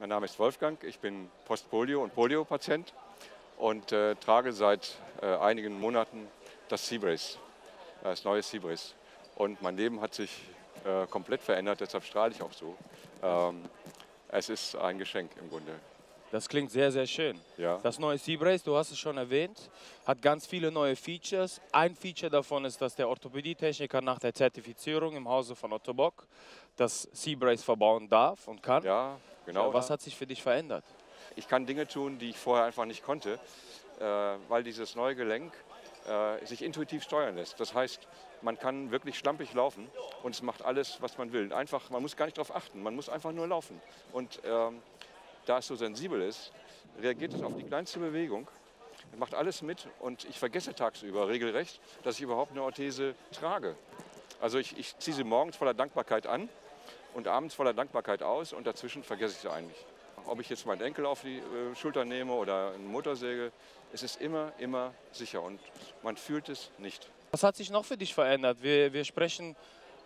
Mein Name ist Wolfgang, ich bin Postpolio- und Polio-Patient und äh, trage seit äh, einigen Monaten das Seabrace, das neue Seabrace. Und mein Leben hat sich äh, komplett verändert, deshalb strahle ich auch so. Ähm, es ist ein Geschenk im Grunde. Das klingt sehr, sehr schön. Ja. Das neue Seabrace, du hast es schon erwähnt, hat ganz viele neue Features. Ein Feature davon ist, dass der Orthopädietechniker nach der Zertifizierung im Hause von Otto Bock das Seabrace verbauen darf und kann. Ja, genau. Was da. hat sich für dich verändert? Ich kann Dinge tun, die ich vorher einfach nicht konnte, äh, weil dieses neue Gelenk äh, sich intuitiv steuern lässt. Das heißt, man kann wirklich schlampig laufen und es macht alles, was man will. Einfach, man muss gar nicht darauf achten, man muss einfach nur laufen. Und ähm, da es so sensibel ist, reagiert es auf die kleinste Bewegung, macht alles mit und ich vergesse tagsüber regelrecht, dass ich überhaupt eine Orthese trage. Also ich, ich ziehe sie morgens voller Dankbarkeit an und abends voller Dankbarkeit aus und dazwischen vergesse ich sie eigentlich. Ob ich jetzt meinen Enkel auf die äh, Schulter nehme oder eine Motorsäge, es ist immer, immer sicher und man fühlt es nicht. Was hat sich noch für dich verändert? Wir, wir sprechen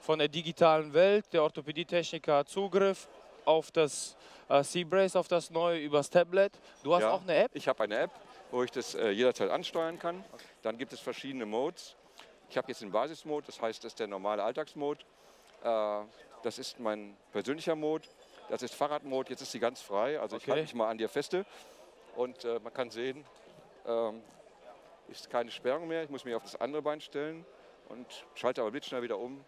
von der digitalen Welt. Der Orthopädietechniker hat Zugriff auf das äh, Seabrace, auf das neue übers Tablet. Du hast Ja, auch eine App? Ich habe eine App, wo ich das äh, jederzeit ansteuern kann. Dann gibt es verschiedene Modes. Ich habe jetzt den Basismode, das heißt, das ist der normale Alltagsmode. Äh, das ist mein persönlicher Mode. Das ist Fahrradmode, jetzt ist sie ganz frei. Also ich Okay. halte mich mal an dir feste. Und äh, man kann sehen, ähm, ist keine Sperrung mehr. Ich muss mich auf das andere Bein stellen und schalte aber blitzschnell wieder um.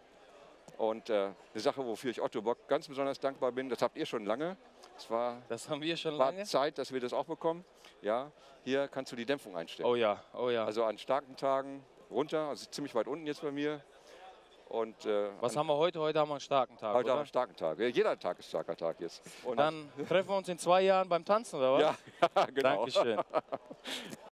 Und äh, eine Sache, wofür ich Otto Bock ganz besonders dankbar bin, das habt ihr schon lange. Es war Das haben wir schon war lange. Zeit, dass wir das auch bekommen. Ja, hier kannst du die Dämpfung einstellen. Oh ja, oh ja. Also an starken Tagen runter, also ziemlich weit unten jetzt bei mir. Und äh, Was haben wir heute? Heute haben wir einen starken Tag, heute haben wir oder? einen starken Tag. Jeder Tag ist starker Tag jetzt. Und Dann treffen wir uns in zwei Jahren beim Tanzen, oder was? ja, ja, genau. Dankeschön.